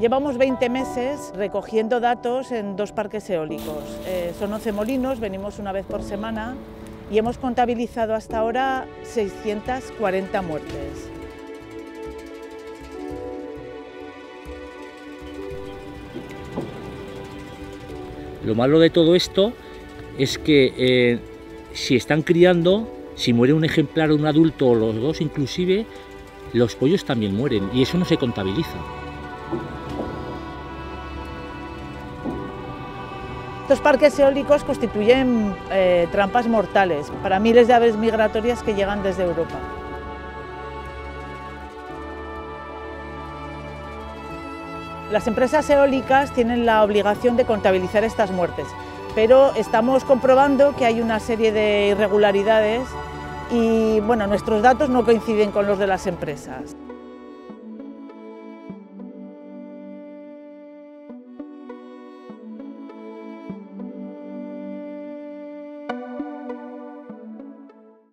Llevamos 20 meses recogiendo datos en dos parques eólicos. Eh, son 11 molinos, venimos una vez por semana y hemos contabilizado hasta ahora 640 muertes. Lo malo de todo esto es que eh, si están criando, si muere un ejemplar o un adulto o los dos inclusive, los pollos también mueren y eso no se contabiliza. Estos parques eólicos constituyen eh, trampas mortales para miles de aves migratorias que llegan desde Europa. Las empresas eólicas tienen la obligación de contabilizar estas muertes, pero estamos comprobando que hay una serie de irregularidades y bueno, nuestros datos no coinciden con los de las empresas.